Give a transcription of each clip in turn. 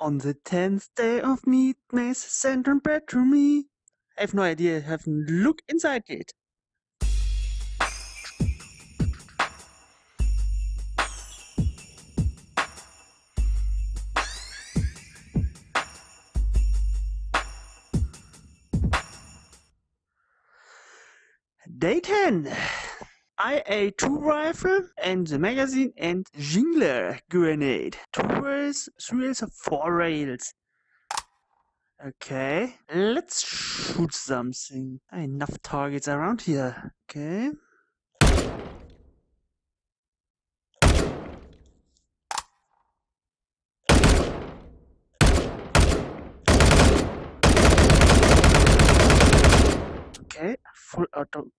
On the tenth day of Meatmas, sent on bread to me. I have no idea. Haven't looked inside yet. Day 10. IA-2 rifle and the magazine and Jingler grenade. Two rails, three rails, four rails. Okay, let's shoot something. Enough targets around here. Okay. Okay, full auto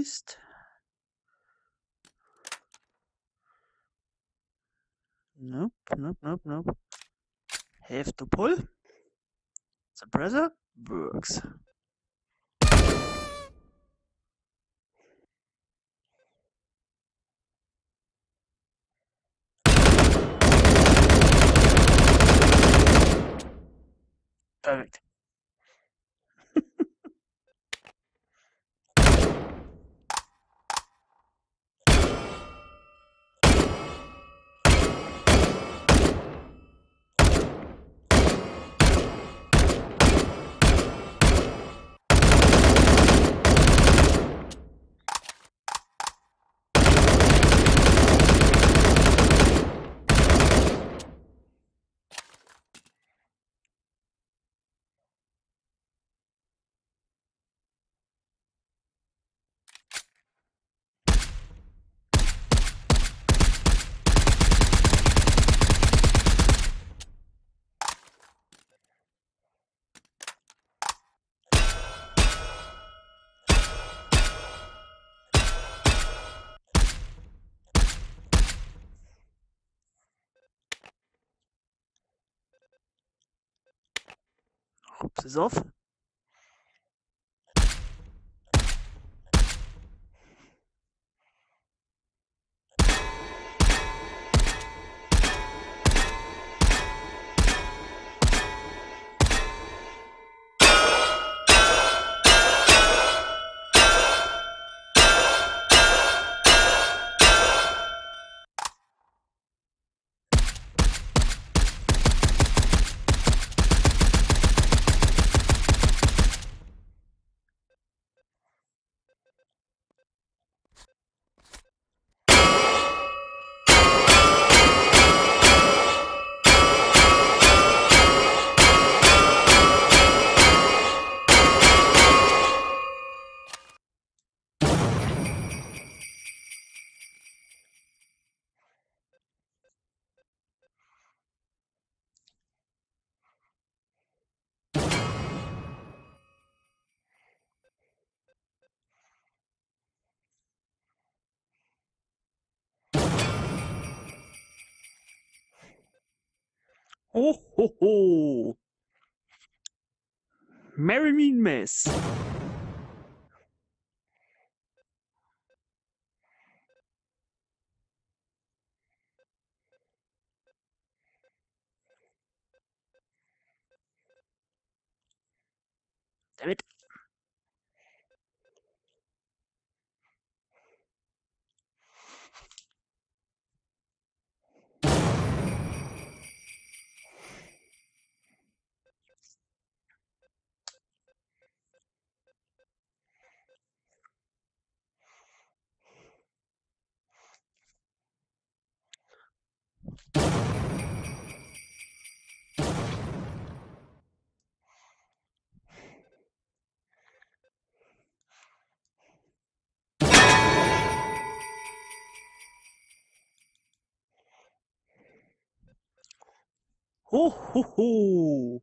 released. Nope, nope, nope, nope. Have to pull. Suppressor works. Perfect. Oops is off. Ho ho! Merry Meatmas. Damn it. Ho ho ho!